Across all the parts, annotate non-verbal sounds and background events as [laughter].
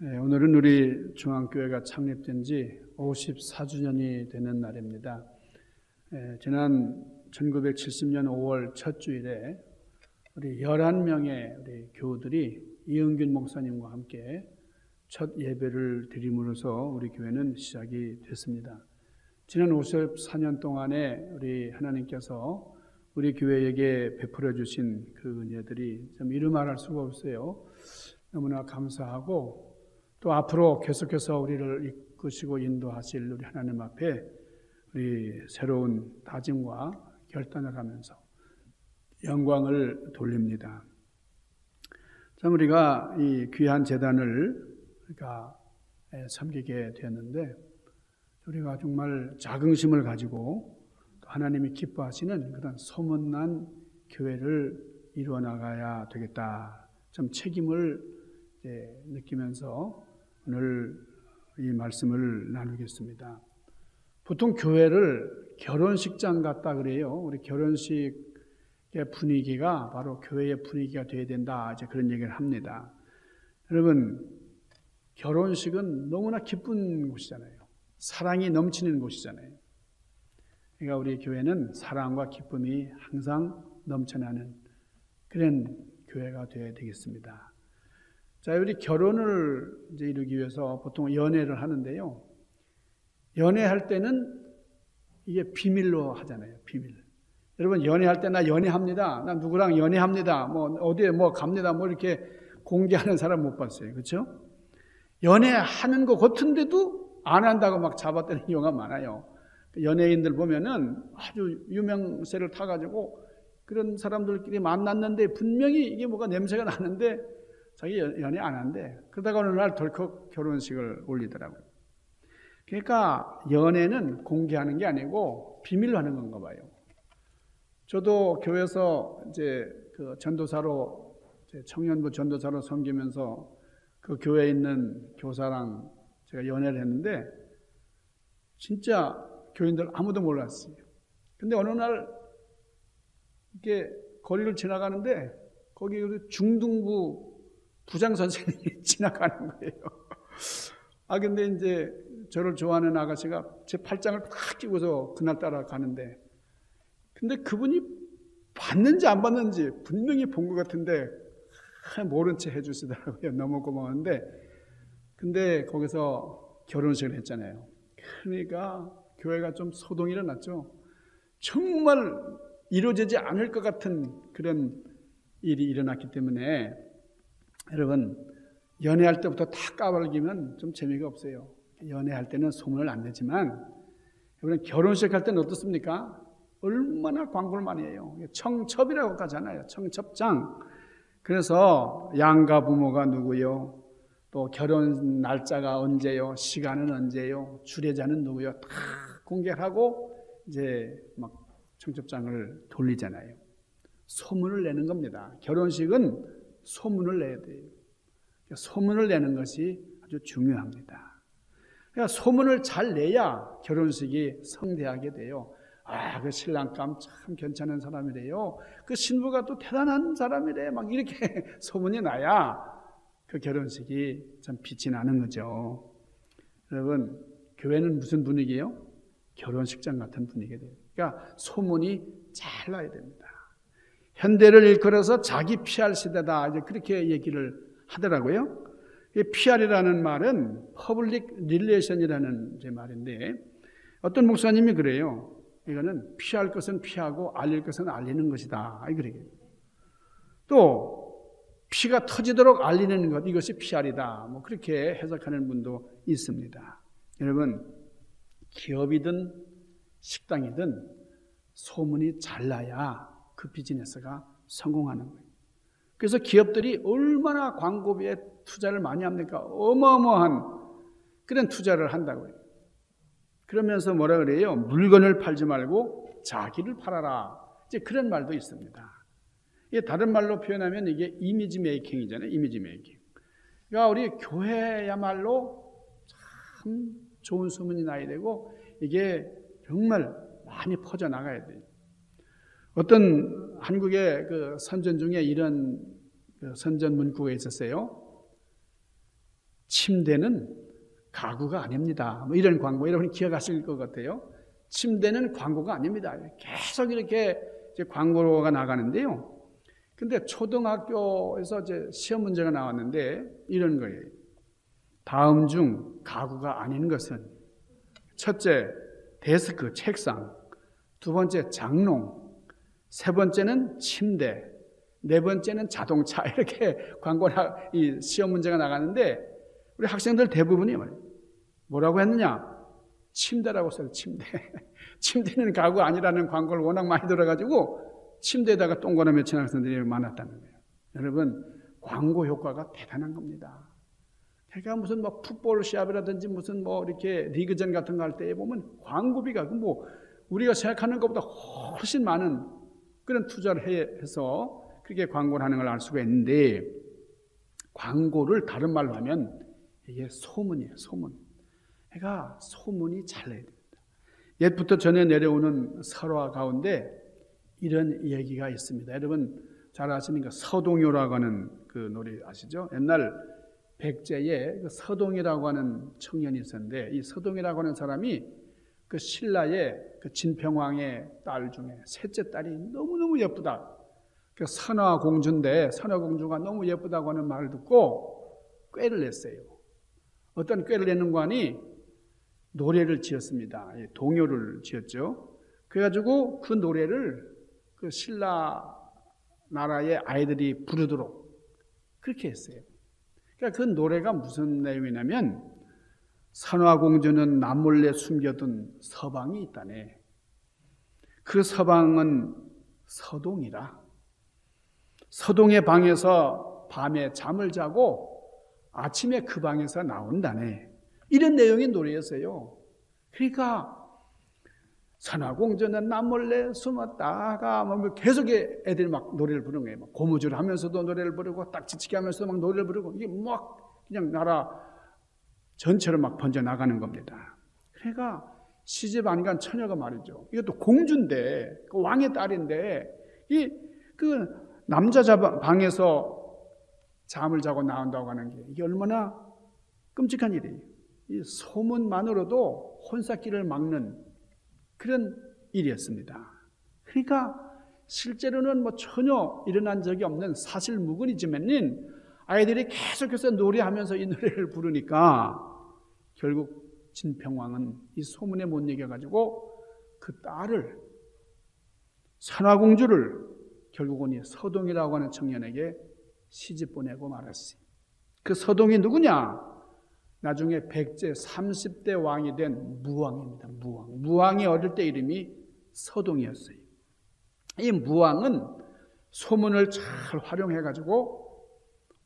네, 오늘은 우리 중앙교회가 창립된 지 54주년이 되는 날입니다. 네, 지난 1970년 5월 첫 주일에 우리 11명의 우리 교우들이 이은균 목사님과 함께 첫 예배를 드림으로써 우리 교회는 시작이 됐습니다. 지난 54년 동안에 우리 하나님께서 우리 교회에게 베풀어 주신 그 은혜들이 참 이루 말할 수가 없어요. 너무나 감사하고 또 앞으로 계속해서 우리를 이끄시고 인도하실 우리 하나님 앞에 우리 새로운 다짐과 결단을 하면서 영광을 돌립니다. 참 우리가 이 귀한 재단을 우리가 섬기게 되었는데 우리가 정말 자긍심을 가지고 하나님이 기뻐하시는 그런 소문난 교회를 이루어 나가야 되겠다. 좀 책임을 느끼면서 오늘 이 말씀을 나누겠습니다. 보통 교회를 결혼식장 같다 그래요. 우리 결혼식의 분위기가 바로 교회의 분위기가 되어야 된다. 이제 그런 얘기를 합니다. 여러분, 결혼식은 너무나 기쁜 곳이잖아요. 사랑이 넘치는 곳이잖아요. 그러니까 우리 교회는 사랑과 기쁨이 항상 넘쳐나는 그런 교회가 되어야 되겠습니다. 자, 우리 결혼을 이제 이루기 위해서 보통 연애를 하는데요. 연애할 때는 이게 비밀로 하잖아요. 비밀. 여러분 연애할 때 나 연애합니다. 나 누구랑 연애합니다. 뭐 어디에 뭐 갑니다. 뭐 이렇게 공개하는 사람 못 봤어요. 그렇죠? 연애하는 것 같은데도 안 한다고 막 잡아떼는 [laughs] 경우가 많아요. 연예인들 보면은 아주 유명세를 타가지고 그런 사람들끼리 만났는데 분명히 이게 뭐가 냄새가 나는데 자기 연애 안 한대. 그러다가 어느 날 덜컥 결혼식을 올리더라고요. 그러니까 연애는 공개하는 게 아니고 비밀로 하는 건가 봐요. 저도 교회에서 이제 그 전도사로 청년부 전도사로 섬기면서 그 교회에 있는 교사랑 제가 연애를 했는데 진짜 교인들 아무도 몰랐어요. 근데 어느 날 이렇게 거리를 지나가는데 거기 중등부 부장 선생님이 [laughs] 지나가는 거예요. 아, 근데 이제 저를 좋아하는 아가씨가 제 팔짱을 탁 끼고서 그날 따라 가는데, 근데 그분이 봤는지 안 봤는지 분명히 본 것 같은데, 모른 채 해주시더라고요. [laughs] 너무 고마운데, 근데 거기서 결혼식을 했잖아요. 그러니까 교회가 좀 소동이 일어났죠. 정말 이루어지지 않을 것 같은 그런 일이 일어났기 때문에 여러분 연애할 때부터 다 까발기면 좀 재미가 없어요. 연애할 때는 소문을 안 내지만 여러분 결혼식 할 때는 어떻습니까? 얼마나 광고를 많이 해요. 청첩이라고 하잖아요. 청첩장. 그래서 양가 부모가 누구요? 또 결혼 날짜가 언제요? 시간은 언제요? 주례자는 누구요? 다 공개하고 이제 막 청첩장을 돌리잖아요. 소문을 내는 겁니다. 결혼식은 소문을 내야 돼요. 그러니까 소문을 내는 것이 아주 중요합니다. 그러니까 소문을 잘 내야 결혼식이 성대하게 돼요. 아, 그 신랑감 참 괜찮은 사람이래요. 그 신부가 또 대단한 사람이래. 막 이렇게 [laughs] 소문이 나야 그 결혼식이 참 빛이 나는 거죠. 여러분, 교회는 무슨 분위기예요? 결혼식장 같은 분위기가 돼요. 그러니까 소문이 잘 나야 됩니다. 현대를 일컬어서 자기 PR 시대다. 이제 그렇게 얘기를 하더라고요. PR이라는 말은 Public Relation이라는 말인데 어떤 목사님이 그래요. 이거는 피할 것은 피하고 알릴 것은 알리는 것이다. 그러게. 또 피가 터지도록 알리는 것 이것이 PR이다. 뭐 그렇게 해석하는 분도 있습니다. 여러분 기업이든 식당이든 소문이 잘 나야 그 비즈니스가 성공하는 거예요. 그래서 기업들이 얼마나 광고비에 투자를 많이 합니까? 어마어마한 그런 투자를 한다고요. 그러면서 뭐라 그래요? 물건을 팔지 말고 자기를 팔아라. 이제 그런 말도 있습니다. 이게 다른 말로 표현하면 이게 이미지 메이킹이잖아요. 이미지 메이킹. 그러니까 우리 교회야말로 참 좋은 소문이 나야 되고 이게 정말 많이 퍼져 나가야 돼요. 어떤 한국의 그 선전 중에 이런 그 선전 문구가 있었어요. 침대는 가구가 아닙니다. 뭐 이런 광고 여러분이 기억하실 것 같아요. 침대는 광고가 아닙니다. 계속 이렇게 광고가 나가는데요. 근데 초등학교에서 이제 시험 문제가 나왔는데 이런 거예요. 다음 중 가구가 아닌 것은 첫째 데스크 책상, 두 번째 장롱, 세 번째는 침대, 네 번째는 자동차 [laughs] 이렇게 광고나 이 시험 문제가 나가는데 우리 학생들 대부분이 뭐라고 했느냐? 침대라고 써요. 침대. [laughs] 침대는 가구 아니라는 광고를 워낙 많이 들어가지고 침대에다가 동그라미 친 학생들이 많았다는 거예요. 여러분 광고 효과가 대단한 겁니다. 제가 무슨 뭐 풋볼 시합이라든지 무슨 뭐 이렇게 리그전 같은 거 할때 보면 광고비가 그뭐 우리가 생각하는 것보다 훨씬 많은 그런 투자를 해서 그렇게 광고를 하는 걸 알 수가 있는데 광고를 다른 말로 하면 이게 소문이에요, 소문. 해가 소문이 잘 나야 됩니다. 옛부터 전해 내려오는 설화 가운데 이런 얘기가 있습니다. 여러분 잘 아시는 그 서동요라고 하는 그 노래 아시죠? 옛날 백제에 그 서동이라고 하는 청년이 있었는데 이 서동이라고 하는 사람이 그 신라의 그 진평왕의 딸 중에 셋째 딸이 너무너무 예쁘다. 그 선화 공주인데 선화 공주가 너무 예쁘다고 하는 말을 듣고 꾀를 냈어요. 어떤 꾀를 내는 관이 노래를 지었습니다. 동요를 지었죠. 그래가지고 그 노래를 그 신라 나라의 아이들이 부르도록 그렇게 했어요. 그러니까 그 노래가 무슨 내용이냐면 선화공주는 남몰래 숨겨둔 서방이 있다네. 그 서방은 서동이라. 서동의 방에서 밤에 잠을 자고 아침에 그 방에서 나온다네. 이런 내용의 노래였어요. 그러니까 선화공주는 남몰래 숨었다가 뭐 계속 애들이 막 노래를 부르는 거예요. 고무줄 하면서도 노래를 부르고 딱지치기 하면서도 막 노래를 부르고 이게 막 그냥 나라 전체로 막 번져 나가는 겁니다. 그러니까 시집 안 간 처녀가 말이죠. 이것도 공주인데 그 왕의 딸인데 이 그 남자 방에서 잠을 자고 나온다고 하는 게 이게 얼마나 끔찍한 일이에요. 이 소문만으로도 혼사길을 막는 그런 일이었습니다. 그러니까 실제로는 뭐 전혀 일어난 적이 없는 사실 무근이지만은 아이들이 계속해서 노래하면서 이 노래를 부르니까 결국 진평왕은 이 소문에 못 이겨가지고 그 딸을 선화공주를 결국은 이 서동이라고 하는 청년에게 시집 보내고 말았어요. 그 서동이 누구냐? 나중에 백제 30대 왕이 된 무왕입니다. 무왕. 무왕이 어릴 때 이름이 서동이었어요. 이 무왕은 소문을 잘 활용해 가지고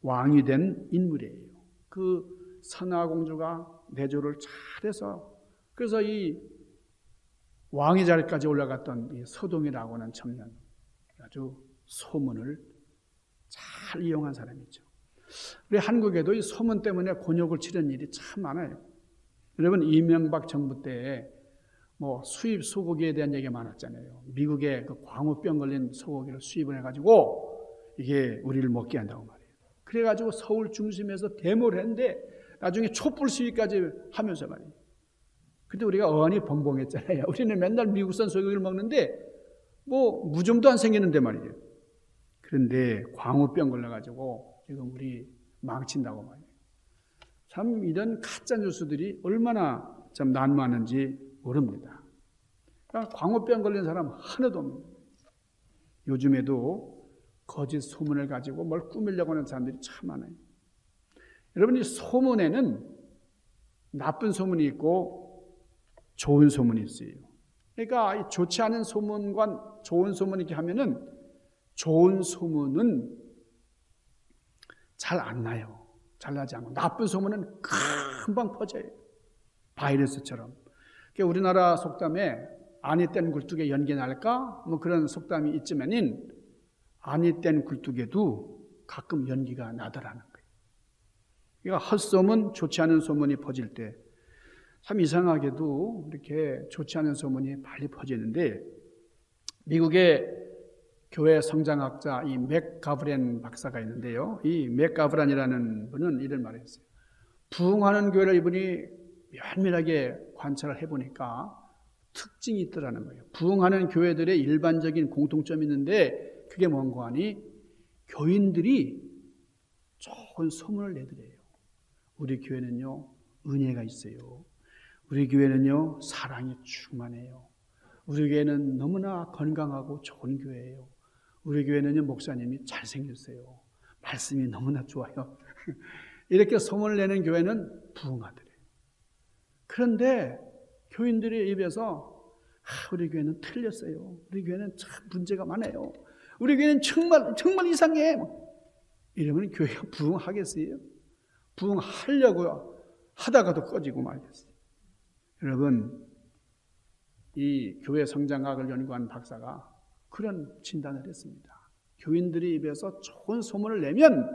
왕이 된 인물이에요. 그 선화공주가 내조를 잘해서 그래서 이 왕의 자리까지 올라갔던 이 서동이라고 하는 청년 아주 소문을 잘 이용한 사람이죠. 우리 한국에도 이 소문 때문에 곤욕을 치른 일이 참 많아요. 여러분 이명박 정부 때뭐 수입 소고기에 대한 얘기가 많았잖아요. 미국에 그 광우병 걸린 소고기를 수입을 해가지고 이게 우리를 먹게 한다고 말이에요. 그래가지고 서울 중심에서 데모를 했는데 나중에 촛불 시위까지 하면서 말이에요. 근데 우리가 어안이 벙벙했잖아요. [laughs] 우리는 맨날 미국산 소고기를 먹는데 뭐 무좀도 안 생기는데 말이에요. 그런데 광우병 걸려가지고 지금 우리 망친다고 말이에요. 참 이런 가짜 뉴스들이 얼마나 참 난무하는지 모릅니다. 그러니까 광우병 걸린 사람 하나도 없는 요즘에도 거짓 소문을 가지고 뭘 꾸밀려고 하는 사람들이 참 많아요. 여러분 이 소문에는 나쁜 소문이 있고 좋은 소문이 있어요. 그러니까 좋지 않은 소문과 좋은 소문 이렇게 하면은 좋은 소문은 잘 안 나요. 잘 나지 않고. 나쁜 소문은 금방 퍼져요. 바이러스처럼. 그러니까 우리나라 속담에 아니 땐 굴뚝에 연기 날까? 뭐 그런 속담이 있지만은 아니 땐 굴뚝에도 가끔 연기가 나더라는. 그러니까 헛소문, 좋지 않은 소문이 퍼질 때 참 이상하게도 이렇게 좋지 않은 소문이 빨리 퍼지는데 미국의 교회 성장학자 이 맥가브렌 박사가 있는데요. 이 맥가브란이라는 분은 이런 말을 했어요. 부흥하는 교회를 이분이 면밀하게 관찰을 해보니까 특징이 있더라는 거예요. 부흥하는 교회들의 일반적인 공통점이 있는데 그게 뭔가 하니 교인들이 좋은 소문을 내드려요. 우리 교회는요, 은혜가 있어요. 우리 교회는요, 사랑이 충만해요. 우리 교회는 너무나 건강하고 좋은 교회예요. 우리 교회는요, 목사님이 잘생겼어요. 말씀이 너무나 좋아요. [laughs] 이렇게 소문을 내는 교회는 부흥하더래요. 그런데 교인들의 입에서 아, 우리 교회는 틀렸어요. 우리 교회는 참 문제가 많아요. 우리 교회는 정말 정말 이상해. 이러면 교회가 부흥하겠어요? 부흥하려고 하다가도 꺼지고 말겠어요. 여러분, 이 교회 성장학을 연구한 박사가 그런 진단을 했습니다. 교인들의 입에서 좋은 소문을 내면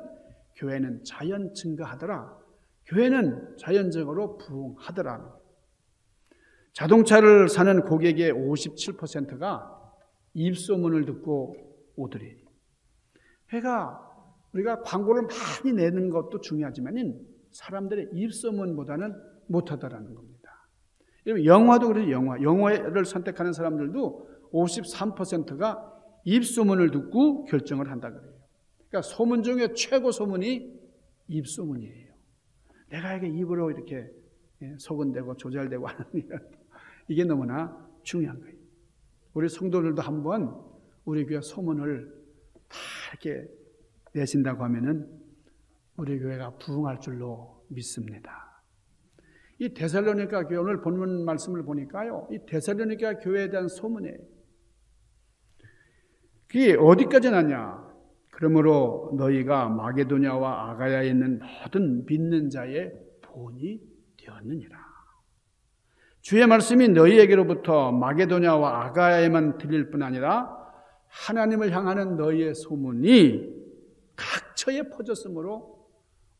교회는 자연 증가하더라. 교회는 자연적으로 부흥하더라. 자동차를 사는 고객의 57%가 입소문을 듣고 오더래. 그러니까 우리가 광고를 많이 내는 것도 중요하지만 사람들의 입소문보다는 못하다라는 겁니다. 영화도 그래요. 영화. 영화를 선택하는 사람들도 53%가 입소문을 듣고 결정을 한다 그래요. 그러니까 소문 중에 최고 소문이 입소문이에요. 내가 이게 입으로 이렇게 예, 소근되고 조절되고 하는 [laughs] 일 이게 너무나 중요한 거예요. 우리 성도들도 한번 우리 교회 소문을 다 이렇게 내신다고 하면은 우리 교회가 부흥할 줄로 믿습니다. 이 데살로니가 교회 오늘 본문 말씀을 보니까요. 이 데살로니가 교회에 대한 소문이에요. 그게 어디까지 났냐? 그러므로 너희가 마게도냐와 아가야에 있는 모든 믿는 자의 본이 되었느니라. 주의 말씀이 너희에게로부터 마게도냐와 아가야에만 들릴 뿐 아니라 하나님을 향하는 너희의 소문이 각처에 퍼졌으므로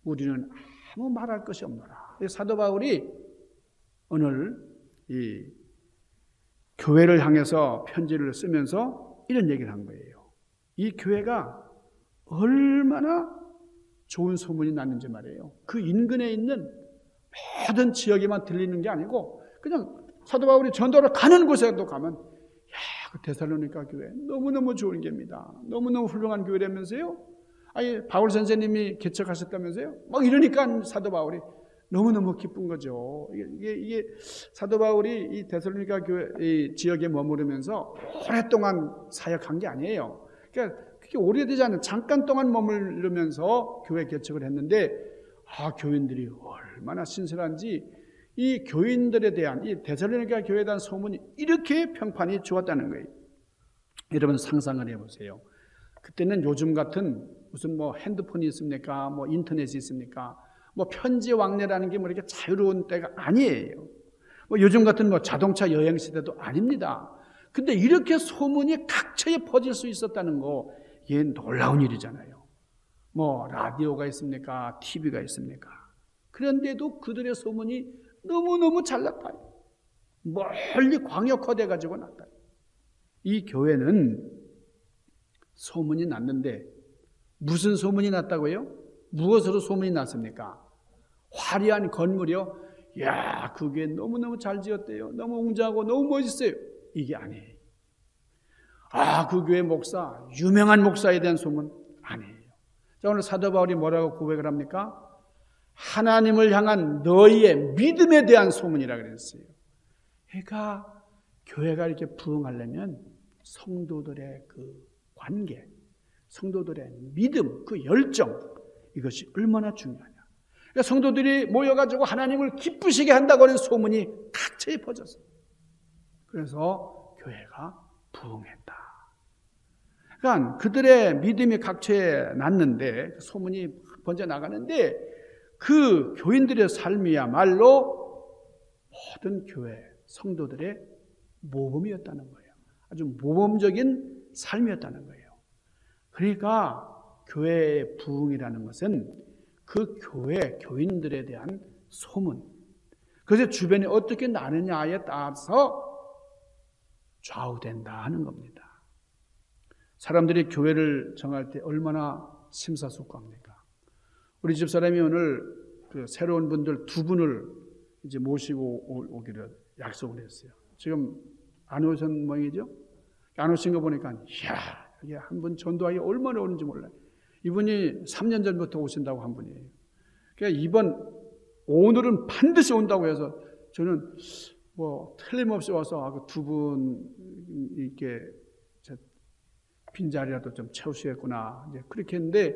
우리는 아무 말할 것이 없노라. 사도 바울이 오늘 이 교회를 향해서 편지를 쓰면서 이런 얘기를 한 거예요. 이 교회가 얼마나 좋은 소문이 났는지 말이에요. 그 인근에 있는 모든 지역에만 들리는 게 아니고 그냥 사도 바울이 전도를 가는 곳에도 가면 야, 그 데살로니가 교회 너무너무 좋은 교회입니다. 너무너무 훌륭한 교회라면서요. 아니 바울 선생님이 개척하셨다면서요. 막 이러니까 사도 바울이 너무너무 기쁜 거죠. 이게, 이게 사도 바울이 이 데살로니가 교회 이 지역에 머무르면서 오랫동안 사역한 게 아니에요. 그러니까 그게 오래되지 않은 잠깐 동안 머무르면서 교회 개척을 했는데 아 교인들이 얼마나 신선한지 이 교인들에 대한 이 데살로니가 교회에 대한 소문이 이렇게 평판이 좋았다는 거예요. 여러분 상상을 해보세요. 그때는 요즘 같은 무슨 뭐 핸드폰이 있습니까? 뭐 인터넷이 있습니까? 뭐 편지 왕래라는 게 뭐 이렇게 자유로운 때가 아니에요. 뭐 요즘 같은 뭐 자동차 여행 시대도 아닙니다. 근데 이렇게 소문이 각처에 퍼질 수 있었다는 거, 이게 놀라운 일이잖아요. 뭐 라디오가 있습니까? TV가 있습니까? 그런데도 그들의 소문이 너무너무 잘났다. 멀리 광역화돼 가지고 났다. 이 교회는 소문이 났는데 무슨 소문이 났다고요? 무엇으로 소문이 났습니까? 화려한 건물이요. 야, 그게 너무너무 잘 지었대요. 너무 웅장하고 너무 멋있어요. 이게 아니에요. 아, 그 교회 목사, 유명한 목사에 대한 소문 아니에요. 자, 오늘 사도 바울이 뭐라고 고백을 합니까? 하나님을 향한 너희의 믿음에 대한 소문이라 그랬어요. 그러니까 교회가 이렇게 부흥하려면 성도들의 그 관계, 성도들의 믿음, 그 열정 이것이 얼마나 중요하냐. 그러니까 성도들이 모여가지고 하나님을 기쁘시게 한다고 하는 소문이 각처에 퍼졌어요. 그래서 교회가 부흥했다. 그러니까 그들의 믿음이 각처에 났는데 그 소문이 번져 나가는데 그 교인들의 삶이야말로 모든 교회 성도들의 모범이었다는 거예요. 아주 모범적인 삶이었다는 거예요. 그러니까 교회의 부흥이라는 것은 그 교회 교인들에 대한 소문, 그것의 주변에 어떻게 나느냐에 따라서 좌우된다 하는 겁니다. 사람들이 교회를 정할 때 얼마나 심사숙고합니까? 우리 집 사람이 오늘 그 새로운 분들 두 분을 이제 모시고 오- 오기로 약속을 했어요. 지금 안 오신 모양이죠? 안 오신 거 보니까 이야 이게 한 분 전도하기 얼마나 오는지 몰라요. 이분이 3년 전부터 오신다고 한 분이에요. 그러니까 이번 오늘은 반드시 온다고 해서 저는 뭐 틀림없이 와서 두분 이렇게 빈 자리라도 좀 채우시겠구나 이제 그렇게 했는데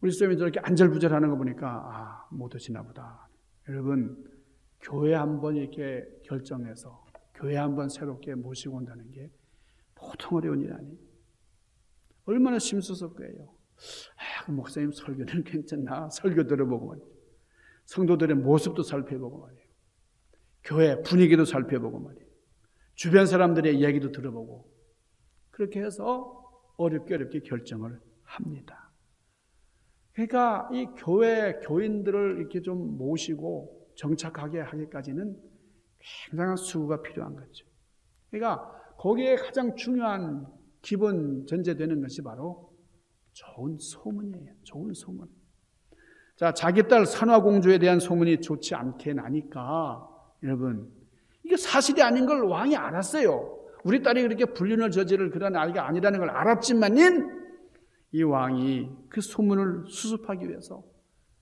우리 쌤이 저렇게 안절부절 하는 거 보니까 아 못 오시나 보다. 여러분 교회 한번 이렇게 결정해서 교회 한번 새롭게 모시고 온다는 게 보통 어려운 일 아니에요. 얼마나 심수석거예요. 아, 그 목사님 설교는 [laughs] 괜찮나? 설교 들어보고 말이에요. 성도들의 모습도 살펴보고 말이에요. 교회 분위기도 살펴보고 말이에요. 주변 사람들의 얘기도 들어보고 그렇게 해서 어렵게 어렵게 결정을 합니다. 그러니까 이 교회 교인들을 이렇게 좀 모시고 정착하게 하기까지는 굉장한 수고가 필요한 거죠. 그러니까 거기에 가장 중요한 기본 전제되는 것이 바로 좋은 소문이에요. 좋은 소문. 자, 자기 딸 선화공주에 대한 소문이 좋지 않게 나니까 여러분 이게 사실이 아닌 걸 왕이 알았어요. 우리 딸이 그렇게 불륜을 저지를 그런 아이가 아니라는 걸 알았지만은 이 왕이 그 소문을 수습하기 위해서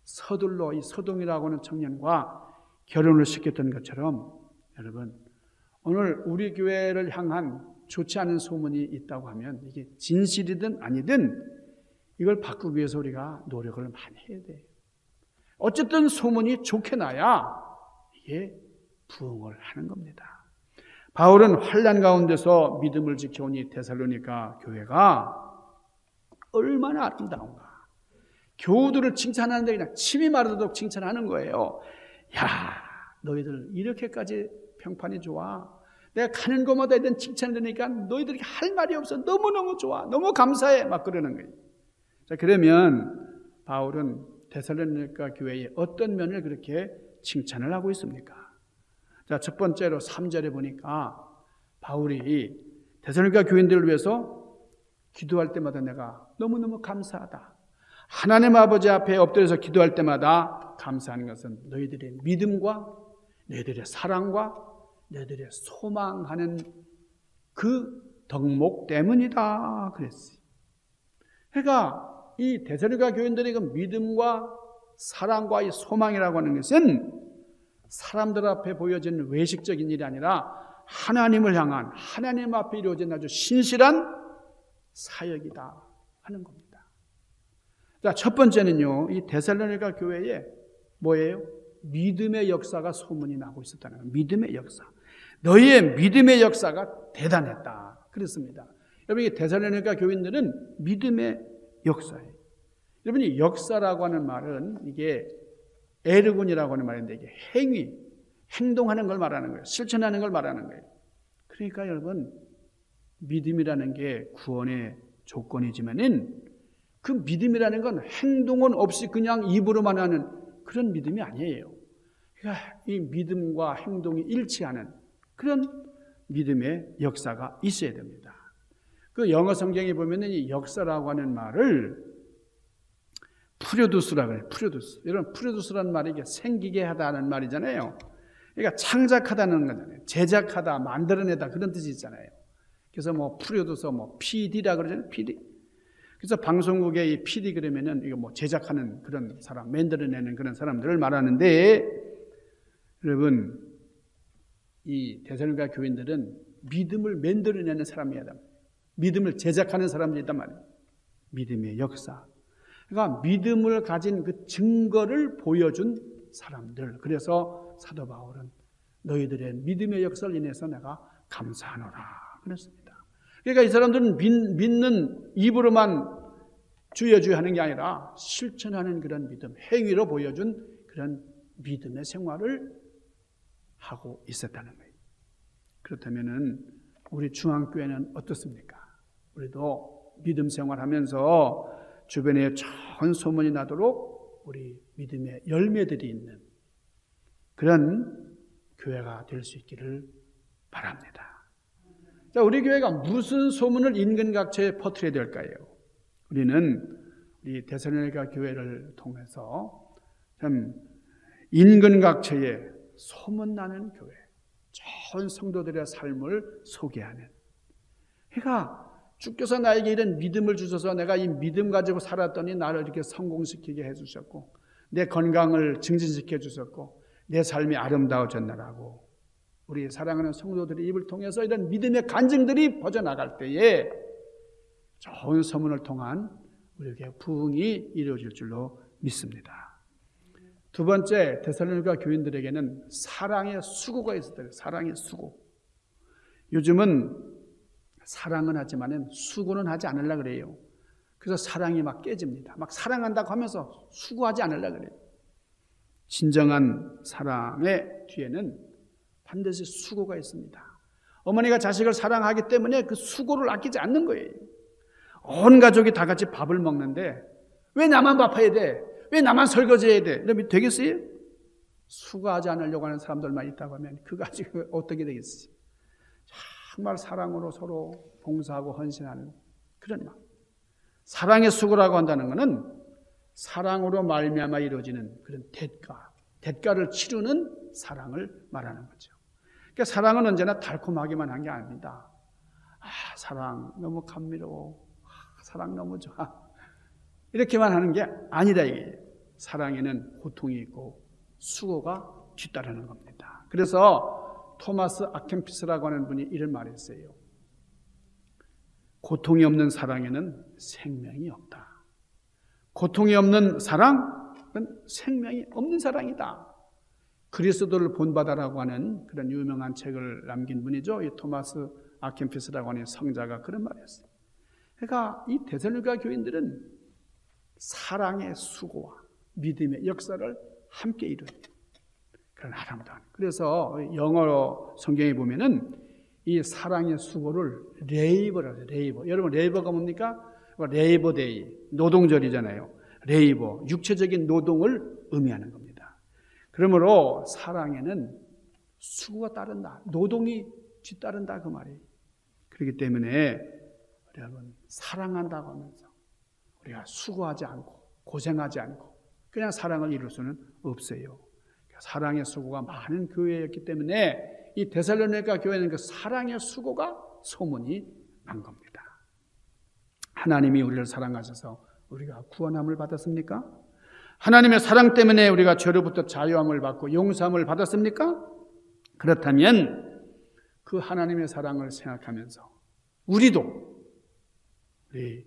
서둘러 이 서동이라고 하는 청년과 결혼을 시켰던 것처럼 여러분 오늘 우리 교회를 향한 좋지 않은 소문이 있다고 하면 이게 진실이든 아니든 이걸 바꾸기 위해서 우리가 노력을 많이 해야 돼요. 어쨌든 소문이 좋게 나야 이게 부흥을 하는 겁니다. 바울은 환란 가운데서 믿음을 지켜오니 데살로니가 교회가 얼마나 아름다운가. 교우들을 칭찬하는데 그냥 침이 마르도록 칭찬하는 거예요. 야, 너희들 이렇게까지 평판이 좋아. 내가 가는 곳마다 이런 칭찬을 들으니까 너희들이 할 말이 없어. 너무너무 좋아. 너무 감사해. 막 그러는 거예요. 자, 그러면 바울은 데살로니가 교회의 어떤 면을 그렇게 칭찬을 하고 있습니까? 자, 첫 번째로 3절에 보니까 바울이 데살로니가 교인들을 위해서 기도할 때마다 내가 너무너무 감사하다. 하나님 아버지 앞에 엎드려서 기도할 때마다 감사하는 것은 너희들의 믿음과 너희들의 사랑과 너희들의 소망하는 그 덕목 때문이다. 그랬어요. 그러니까 이 대서리가 교인들의 그 믿음과 사랑과 이 소망이라고 하는 것은 사람들 앞에 보여지는 외식적인 일이 아니라 하나님을 향한 하나님 앞에 이루어진 아주 신실한 사역이다 하는 겁니다. 자, 첫 번째는요. 이 데살로니가 교회에 뭐예요? 믿음의 역사가 소문이 나고 있었다는 거예요. 믿음의 역사. 너희의 믿음의 역사가 대단했다. 그렇습니다. 여러분, 이 데살로니가 교인들은 믿음의 역사예요. 여러분이 역사라고 하는 말은 이게 에르군이라고 하는 말인데 이게 행위, 행동하는 걸 말하는 거예요. 실천하는 걸 말하는 거예요. 그러니까 여러분 믿음이라는 게 구원의 조건이지만은 그 믿음이라는 건 행동은 없이 그냥 입으로만 하는 그런 믿음이 아니에요. 그러니까 이 믿음과 행동이 일치하는 그런 믿음의 역사가 있어야 됩니다. 그 영어 성경에 보면은 이 역사라고 하는 말을 프로듀스라고 해요. 프로듀스. 여러분 프로듀스라는 말이 생기게 하다는 말이잖아요. 그러니까 창작하다는 거잖아요. 제작하다, 만들어내다 그런 뜻이 있잖아요. 그래서 뭐 프로듀서 뭐 PD라 그러잖아요. PD. 그래서 방송국의 이 PD 그러면은 이거 뭐 제작하는 그런 사람, 만들어내는 그런 사람들을 말하는데 여러분 이 대선과 교인들은 믿음을 만들어내는 사람이야. 믿음을 제작하는 사람들이단 말이에요. 믿음의 역사. 그러니까 믿음을 가진 그 증거를 보여준 사람들. 그래서 사도 바울은 너희들의 믿음의 역사를 인해서 내가 감사하노라. 그랬습니다. 그러니까 이 사람들은 믿, 는 입으로만 주여 주여 하는 게 아니라 실천하는 그런 믿음, 행위로 보여준 그런 믿음의 생활을 하고 있었다는 거예요. 그렇다면은 우리 중앙교회는 어떻습니까? 우리도 믿음 생활하면서 주변에 좋은 소문이 나도록 우리 믿음의 열매들이 있는 그런 교회가 될 수 있기를 바랍니다. 자, 우리 교회가 무슨 소문을 인근 각처에 퍼뜨려야 될까요? 우리는 우리 대선회가 교회를 통해서 참 인근 각처에 소문나는 교회, 좋은 성도들의 삶을 소개하는. 그러니까 주께서 나에게 이런 믿음을 주셔서 내가 이 믿음 가지고 살았더니 나를 이렇게 성공시키게 해주셨고 내 건강을 증진시켜 주셨고 내 삶이 아름다워졌나라고 우리 사랑하는 성도들의 입을 통해서 이런 믿음의 간증들이 퍼져나갈 때에 좋은 소문을 통한 우리에게 부흥이 이루어질 줄로 믿습니다. 두 번째 데살로니가 교인들에게는 사랑의 수고가 있었다. 사랑의 수고. 요즘은 사랑은 하지만은 수고는 하지 않으려 그래요. 그래서 사랑이 막 깨집니다. 막 사랑한다고 하면서 수고하지 않으려 그래요. 진정한 사랑의 뒤에는 반드시 수고가 있습니다. 어머니가 자식을 사랑하기 때문에 그 수고를 아끼지 않는 거예요. 온 가족이 다 같이 밥을 먹는데 왜 나만 밥해야 돼? 왜 나만 설거지해야 돼? 이러면 되겠어요? 수고하지 않으려고 하는 사람들만 있다고 하면 그거 가지고 [laughs] 어떻게 되겠어요? 정말 사랑으로 서로 봉사하고 헌신하는 그런 마음. 사랑의 수고라고 한다는 것은 사랑으로 말미암아 이루어지는 그런 대가, 대가를 치르는 사랑을 말하는 거죠. 그러니까 사랑은 언제나 달콤하기만 한 게 아닙니다. 아, 사랑 너무 감미로워. 아, 사랑 너무 좋아. 이렇게만 하는 게 아니다 이게. 사랑에는 고통이 있고 수고가 뒤따르는 겁니다. 그래서 토마스 아켄피스라고 하는 분이 이런 말을 했어요. 고통이 없는 사랑에는 생명이 없다. 고통이 없는 사랑은 생명이 없는 사랑이다. 그리스도를 본받아라고 하는 그런 유명한 책을 남긴 분이죠. 이 토마스 아켄피스라고 하는 성자가 그런 말이었어요. 그러니까 이 데살로가 교인들은 사랑의 수고와 믿음의 역사를 함께 이룬 그런 아름다운. 그래서 영어 성경에 보면은 이 사랑의 수고를 labor라고 해요. labor. 여러분 labor가 뭡니까? Labor Day 노동절이잖아요. labor 육체적인 노동을 의미하는 겁니다. 그러므로 사랑에는 수고가 따른다. 노동이 뒤따른다 그 말이에요. 그렇기 때문에 여러분 사랑한다고 하면서 우리가 수고하지 않고 고생하지 않고 그냥 사랑을 이룰 수는 없어요. 사랑의 수고가 많은 교회였기 때문에 이 데살로니가 교회는 그 사랑의 수고가 소문이 난 겁니다. 하나님이 우리를 사랑하셔서 우리가 구원함을 받았습니까? 하나님의 사랑 때문에 우리가 죄로부터 자유함을 받고 용서함을 받았습니까? 그렇다면 그 하나님의 사랑을 생각하면서 우리도 우리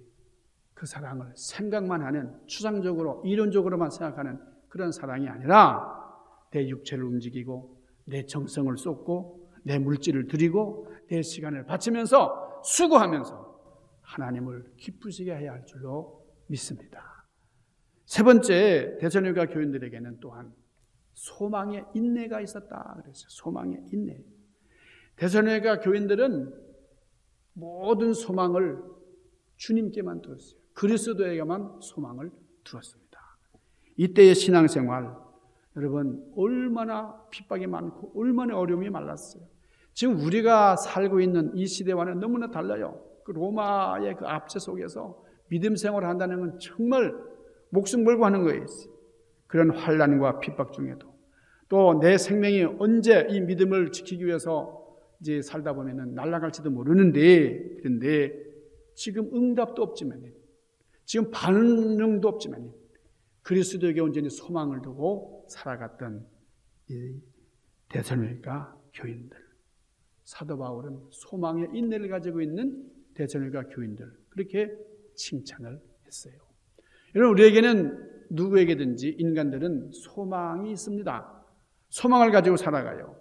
그 사랑을 생각만 하는 추상적으로 이론적으로만 생각하는 그런 사랑이 아니라 내 육체를 움직이고 내 정성을 쏟고 내 물질을 드리고 내 시간을 바치면서 수고하면서 하나님을 기쁘시게 해야 할 줄로 믿습니다. 세 번째 대선교가 교인들에게는 또한 소망의 인내가 있었다 그랬어요. 소망의 인내. 대선교가 교인들은 모든 소망을 주님께만 두었어요. 그리스도에게만 소망을 두었습니다. 이때의 신앙생활 여러분 얼마나 핍박이 많고 얼마나 어려움이 많았어요. 지금 우리가 살고 있는 이 시대와는 너무나 달라요. 그 로마의 그 압제 속에서 믿음 생활을 한다는 건 정말 목숨 걸고 하는 거예요. 그런 환란과 핍박 중에도 또 내 생명이 언제 이 믿음을 지키기 위해서 이제 살다 보면은 날아갈지도 모르는데 그런데 지금 응답도 없지만 지금 반응도 없지만 그리스도에게 온전히 소망을 두고 살아갔던 이 대선일가 교인들. 사도 바울은 소망의 인내를 가지고 있는 대선일가 교인들. 그렇게 칭찬을 했어요. 여러분, 우리에게는 누구에게든지 인간들은 소망이 있습니다. 소망을 가지고 살아가요.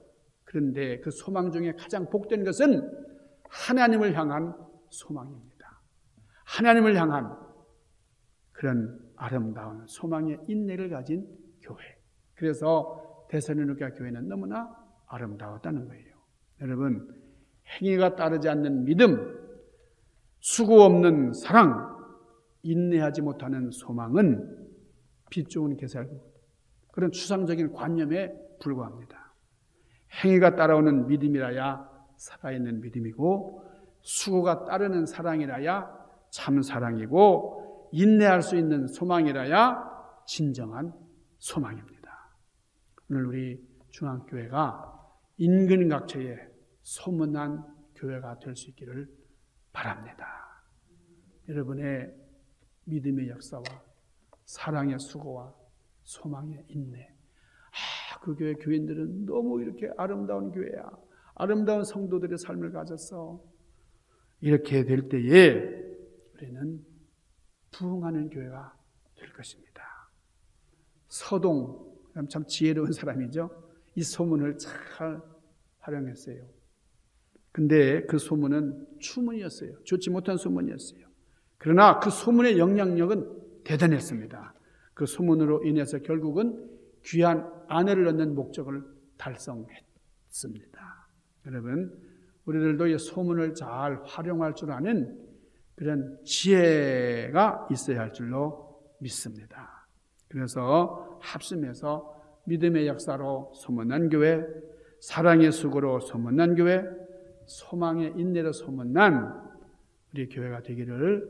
그런데 그 소망 중에 가장 복된 것은 하나님을 향한 소망입니다. 하나님을 향한 그런 아름다운 소망의 인내를 가진 교회. 그래서 대선로니가 교회는 너무나 아름다웠다는 거예요. 여러분, 행위가 따르지 않는 믿음, 수고 없는 사랑, 인내하지 못하는 소망은 빛 좋은 개살구 그런 추상적인 관념에 불과합니다. 행위가 따라오는 믿음이라야 살아있는 믿음이고 수고가 따르는 사랑이라야 참 사랑이고 인내할 수 있는 소망이라야 진정한 소망입니다. 오늘 우리 중앙교회가 인근 각처에 소문난 교회가 될 수 있기를 바랍니다. 여러분의 믿음의 역사와 사랑의 수고와 소망의 인내. 아, 그 교회 교인들은 너무 이렇게 아름다운 교회야. 아름다운 성도들의 삶을 가졌어. 이렇게 될 때에 우리는 부흥하는 교회가 될 것입니다. 서동 참 지혜로운 [laughs] 사람이죠. 이 소문을 잘 활용했어요. 근데 그 소문은 추문이었어요. 좋지 못한 소문이었어요. 그러나 그 소문의 영향력은 대단했습니다. 그 소문으로 인해서 결국은 귀한 아내를 얻는 목적을 달성했습니다. 여러분, 우리들도 이 소문을 잘 활용할 줄 아는 그런 지혜가 있어야 할 줄로 믿습니다. 그래서 합심해서 믿음의 역사로 소문난 교회, 사랑의 수고로 소문난 교회, 소망의 인내로 소문난 우리 교회가 되기를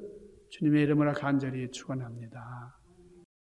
주님의 이름으로 간절히 축원합니다.